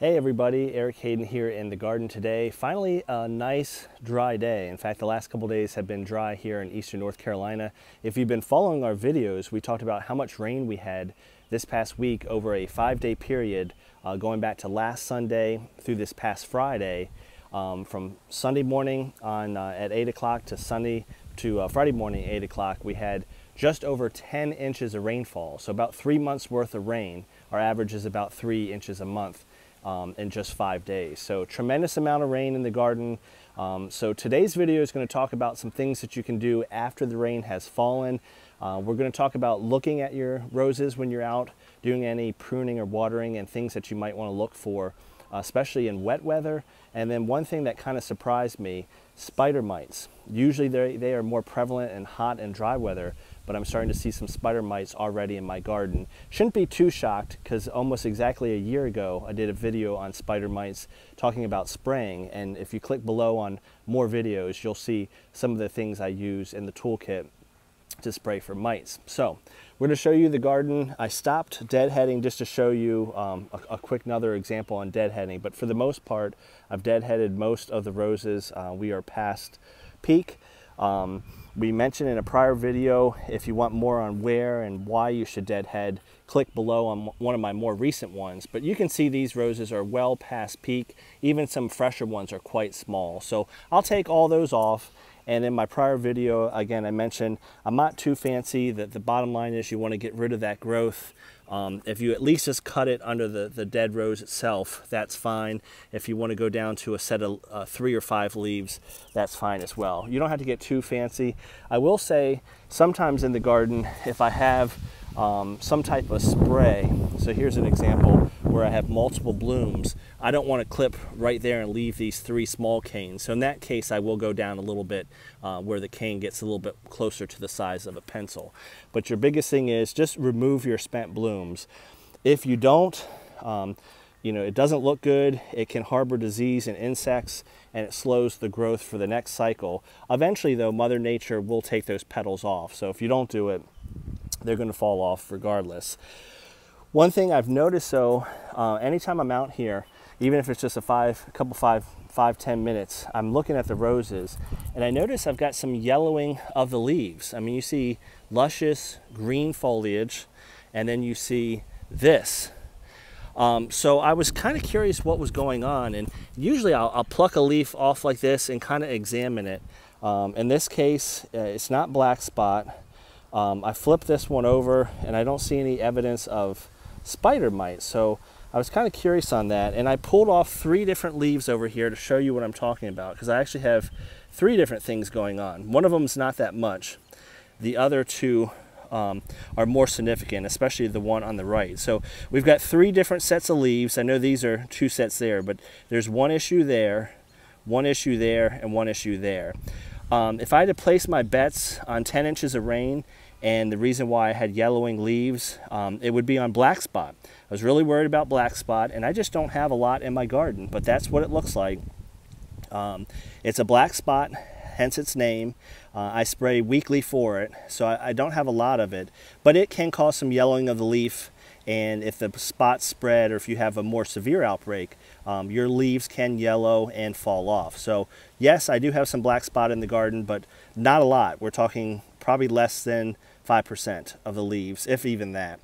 Hey everybody, Eric Hayden here in the garden today. Finally a nice dry day. In fact, the last couple days have been dry here in eastern North Carolina. If you've been following our videos, we talked about how much rain we had this past week over a five day period uh, going back to last Sunday through this past Friday. Um, from Sunday morning on uh, at 8 o'clock to Sunday to uh, Friday morning 8 o'clock, we had just over 10 inches of rainfall. So about three months worth of rain. Our average is about three inches a month um, in just five days. So tremendous amount of rain in the garden. Um, so today's video is going to talk about some things that you can do after the rain has fallen. Uh, we're going to talk about looking at your roses when you're out, doing any pruning or watering and things that you might want to look for, especially in wet weather. And then one thing that kind of surprised me, spider mites. Usually they are more prevalent in hot and dry weather, but I'm starting to see some spider mites already in my garden. Shouldn't be too shocked because almost exactly a year ago I did a video on spider mites talking about spraying and if you click below on more videos you'll see some of the things I use in the toolkit to spray for mites. So we're going to show you the garden. I stopped deadheading just to show you um, a, a, quick another example on deadheading, but for the most part I've deadheaded most of the roses. Uh, we are past peak. Um, we mentioned in a prior video, if you want more on where and why you should deadhead, click below on one of my more recent ones. But you can see these roses are well past peak. Even some fresher ones are quite small. So I'll take all those off and in my prior video, again, I mentioned I'm not too fancy. That the bottom line is you want to get rid of that growth. Um, if you at least just cut it under the, the dead rose itself, that's fine. If you want to go down to a set of uh, three or five leaves, that's fine as well. You don't have to get too fancy. I will say sometimes in the garden, if I have um, some type of spray, so here's an example where I have multiple blooms, I don't want to clip right there and leave these three small canes. So in that case, I will go down a little bit uh, where the cane gets a little bit closer to the size of a pencil. But your biggest thing is just remove your spent blooms. If you don't, um, you know, it doesn't look good, it can harbor disease and insects, and it slows the growth for the next cycle. Eventually though, Mother Nature will take those petals off. So if you don't do it, they're gonna fall off regardless. One thing I've noticed though, uh, anytime I'm out here, even if it's just a five, a couple five, five, ten minutes, I'm looking at the roses and I notice I've got some yellowing of the leaves. I mean, you see luscious green foliage and then you see this. Um, so I was kind of curious what was going on and usually I'll, I'll pluck a leaf off like this and kind of examine it. Um, in this case, uh, it's not black spot. Um, I flipped this one over and I don't see any evidence of spider mites. So I was kind of curious on that. And I pulled off three different leaves over here to show you what I'm talking about because I actually have three different things going on. One of them is not that much. The other two um, are more significant, especially the one on the right. So we've got three different sets of leaves. I know these are two sets there, but there's one issue there, one issue there, and one issue there. Um, if I had to place my bets on 10 inches of rain, and the reason why I had yellowing leaves, um, it would be on black spot. I was really worried about black spot, and I just don't have a lot in my garden, but that's what it looks like. Um, it's a black spot, hence its name. Uh, I spray weekly for it, so I, I, don't have a lot of it, but it can cause some yellowing of the leaf. And if the spots spread, or if you have a more severe outbreak, um, your leaves can yellow and fall off. So yes, I do have some black spot in the garden, but not a lot. We're talking probably less than 5% of the leaves, if even that.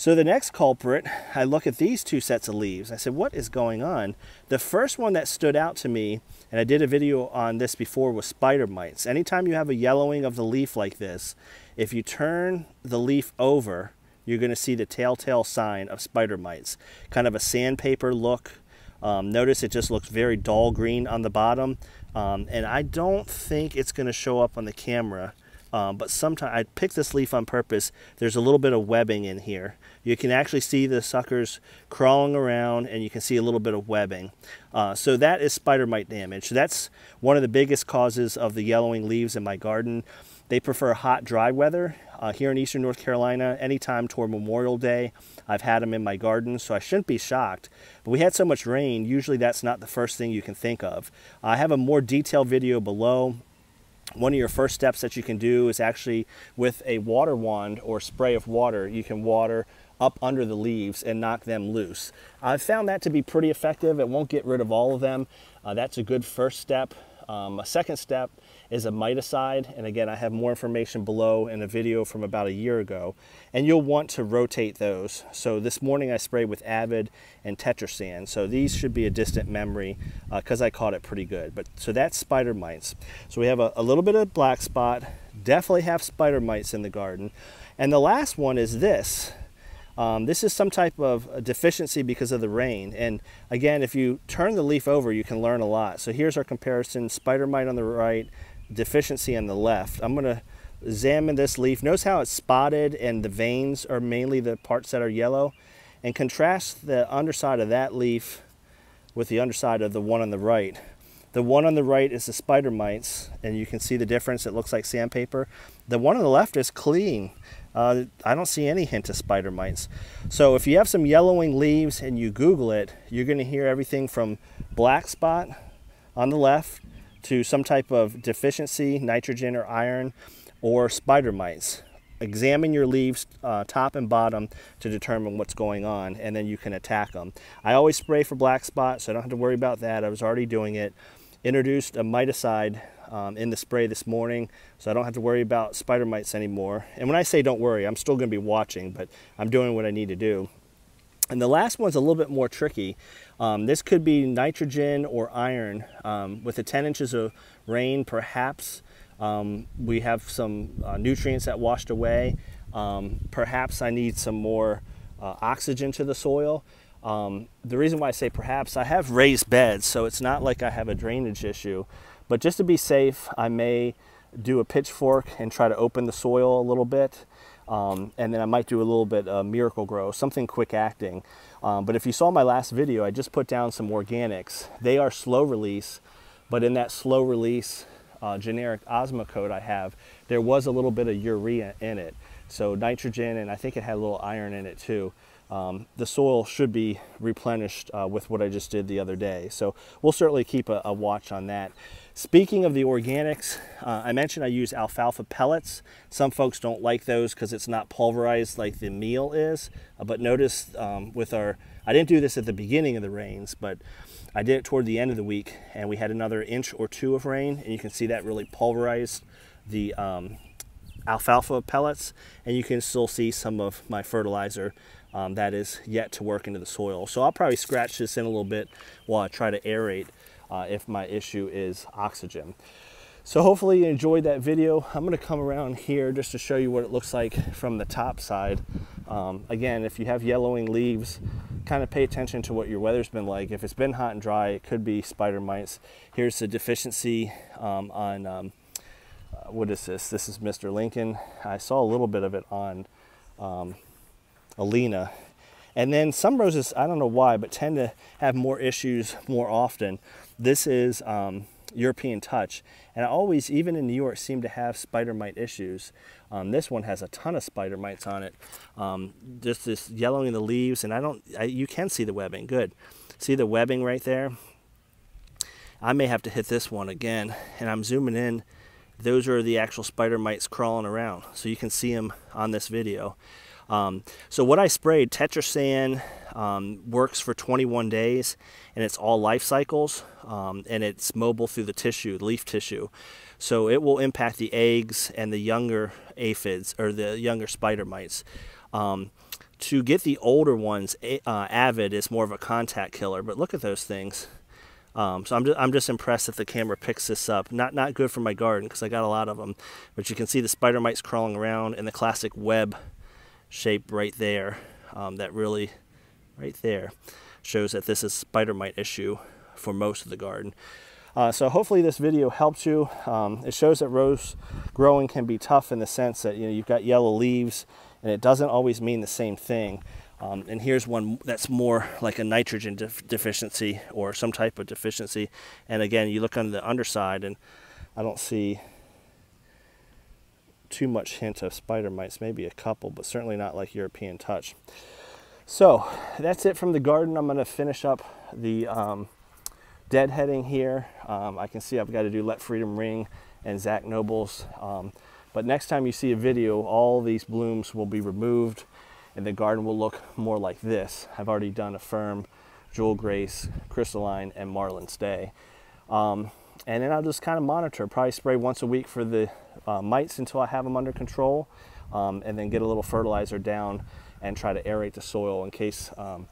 So the next culprit, I look at these two sets of leaves. I said, what is going on? The first one that stood out to me, and I did a video on this before, was spider mites. Anytime you have a yellowing of the leaf like this, if you turn the leaf over, you're going to see the telltale sign of spider mites. Kind of a sandpaper look. Um, notice it just looks very dull green on the bottom. Um, and I don't think it's going to show up on the camera um, but sometimes I picked this leaf on purpose. There's a little bit of webbing in here. You can actually see the suckers crawling around and you can see a little bit of webbing. Uh, so that is spider mite damage. That's one of the biggest causes of the yellowing leaves in my garden. They prefer hot, dry weather. Uh, here in eastern North Carolina, anytime toward Memorial Day, I've had them in my garden, so I shouldn't be shocked. But we had so much rain, usually that's not the first thing you can think of. I have a more detailed video below one of your first steps that you can do is actually with a water wand or spray of water, you can water up under the leaves and knock them loose. I've found that to be pretty effective. It won't get rid of all of them. Uh, that's a good first step. Um, a second step is a miticide. And again, I have more information below in a video from about a year ago. And you'll want to rotate those. So this morning I sprayed with Avid and Tetrasan. So these should be a distant memory because uh, I caught it pretty good. But So that's spider mites. So we have a, a little bit of black spot, definitely have spider mites in the garden. And the last one is this. Um, this is some type of deficiency because of the rain. And again, if you turn the leaf over, you can learn a lot. So here's our comparison, spider mite on the right, deficiency on the left. I'm gonna examine this leaf. Notice how it's spotted and the veins are mainly the parts that are yellow. And contrast the underside of that leaf with the underside of the one on the right. The one on the right is the spider mites, and you can see the difference. It looks like sandpaper. The one on the left is clean. Uh, I don't see any hint of spider mites. So if you have some yellowing leaves and you Google it, you're going to hear everything from black spot on the left to some type of deficiency, nitrogen or iron, or spider mites. Examine your leaves uh, top and bottom to determine what's going on, and then you can attack them. I always spray for black spot, so I don't have to worry about that. I was already doing it. Introduced a miticide um, in the spray this morning, so I don't have to worry about spider mites anymore. And when I say don't worry, I'm still going to be watching, but I'm doing what I need to do. And the last one's a little bit more tricky. Um, this could be nitrogen or iron. Um, with the 10 inches of rain, perhaps um, we have some uh, nutrients that washed away. Um, perhaps I need some more uh, oxygen to the soil. Um, the reason why I say perhaps, I have raised beds, so it's not like I have a drainage issue. But just to be safe, I may do a pitchfork and try to open the soil a little bit. Um, and then I might do a little bit of Miracle-Gro, something quick acting. Um, but if you saw my last video, I just put down some organics. They are slow release, but in that slow release uh, generic Osmocote I have, there was a little bit of urea in it. So nitrogen, and I think it had a little iron in it too. Um, the soil should be replenished uh, with what I just did the other day. So we'll certainly keep a, a watch on that. Speaking of the organics, uh, I mentioned I use alfalfa pellets. Some folks don't like those because it's not pulverized like the meal is. Uh, but notice um, with our, I didn't do this at the beginning of the rains, but I did it toward the end of the week and we had another inch or two of rain and you can see that really pulverized the um, alfalfa pellets and you can still see some of my fertilizer um, that is yet to work into the soil. So I'll probably scratch this in a little bit while I try to aerate uh, if my issue is oxygen. So hopefully you enjoyed that video. I'm gonna come around here just to show you what it looks like from the top side. Um, again, if you have yellowing leaves, kind of pay attention to what your weather's been like. If it's been hot and dry, it could be spider mites. Here's the deficiency um, on, um, uh, what is this? This is Mr. Lincoln. I saw a little bit of it on um, Alina. And then some roses, I don't know why, but tend to have more issues more often. This is um, European Touch. And I always, even in New York, seem to have spider mite issues. Um, this one has a ton of spider mites on it. Um, just this yellowing of the leaves, and I don't, I, you can see the webbing, good. See the webbing right there? I may have to hit this one again, and I'm zooming in. Those are the actual spider mites crawling around, so you can see them on this video. Um, so what I sprayed, Tetrasan um, works for 21 days and it's all life cycles um, and it's mobile through the tissue, leaf tissue. So it will impact the eggs and the younger aphids or the younger spider mites. Um, to get the older ones, uh, Avid is more of a contact killer, but look at those things. Um, so I'm just, I'm just impressed that the camera picks this up. Not not good for my garden because I got a lot of them, but you can see the spider mites crawling around and the classic web shape right there um, that really right there shows that this is spider mite issue for most of the garden. Uh, so hopefully this video helps you. Um, it shows that rose growing can be tough in the sense that you know you've got yellow leaves and it doesn't always mean the same thing. Um, and here's one that's more like a nitrogen def deficiency or some type of deficiency. And again, you look on the underside and I don't see too much hint of spider mites, maybe a couple, but certainly not like European touch. So that's it from the garden. I'm gonna finish up the um, deadheading here. Um, I can see I've got to do Let Freedom Ring and Zach Noble's. Um, but next time you see a video, all these blooms will be removed and the garden will look more like this. I've already done a Firm, Jewel Grace, Crystalline, and Marlon's Day. Um, and then I'll just kind of monitor, probably spray once a week for the uh, mites until I have them under control, um, and then get a little fertilizer down and try to aerate the soil in case um,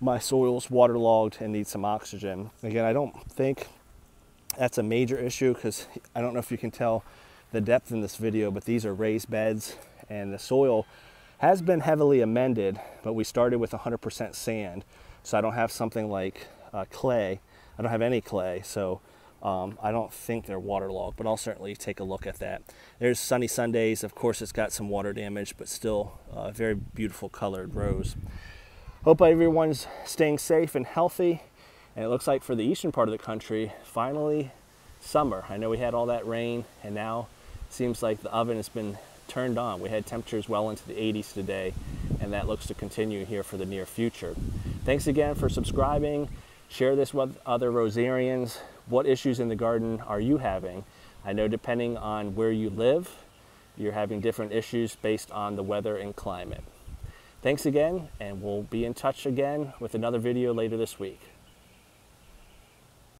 my soil's waterlogged and needs some oxygen. Again, I don't think that's a major issue because I don't know if you can tell the depth in this video, but these are raised beds and the soil has been heavily amended, but we started with 100% sand. So I don't have something like uh, clay. I don't have any clay. So um, I don't think they're waterlogged, but I'll certainly take a look at that. There's Sunny Sundays. Of course, it's got some water damage, but still a very beautiful colored rose. Hope everyone's staying safe and healthy. And it looks like for the eastern part of the country, finally summer. I know we had all that rain, and now it seems like the oven has been turned on. We had temperatures well into the 80s today, and that looks to continue here for the near future. Thanks again for subscribing. Share this with other rosarians. What issues in the garden are you having? I know depending on where you live, you're having different issues based on the weather and climate. Thanks again, and we'll be in touch again with another video later this week.